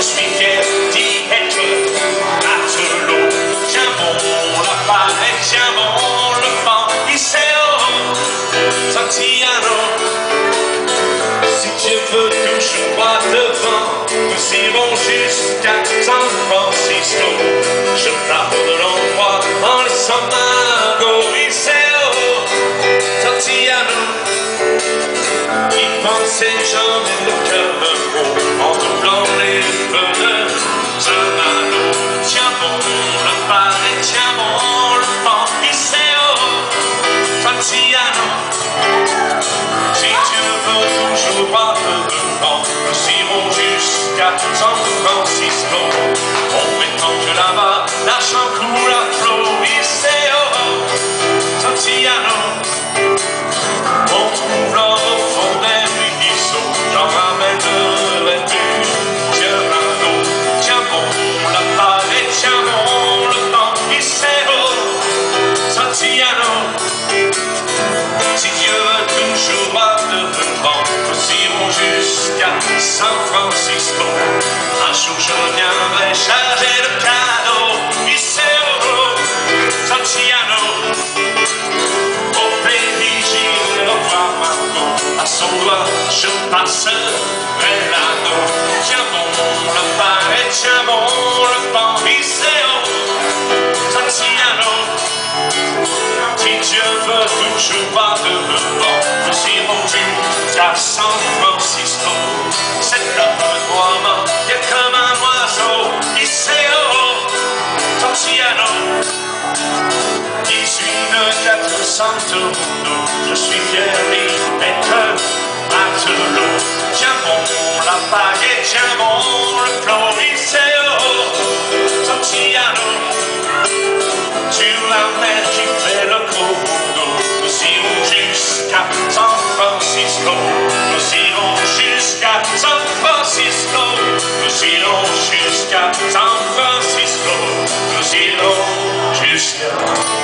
Je suis fier d'y être matelot. Tiens bon l'appareil, tiens bon le vent, Iseo, Santiano. Si tu veux toujours droit devant, nous irons jusqu'à San Francisco. Je pars de l'endroit en laissant Margot, Iseo, Santiano. Qui pensait jamais le je passerai l'anneau. Tiens bon le pareil, tiens bon le pan, Iseo, Santiano. Si Dieu veut toujours pas devant, nous irons jusqu'à San Francisco. Cet homme noir est comme un oiseau, Iseo, Santiano. 18 400 tourneaux, je suis fier d'être Mer qui fait le condo, nous irons jusqu'à San Francisco. Nous irons jusqu'à San Francisco. Nous irons jusqu'à San Francisco. Nous irons jusqu'à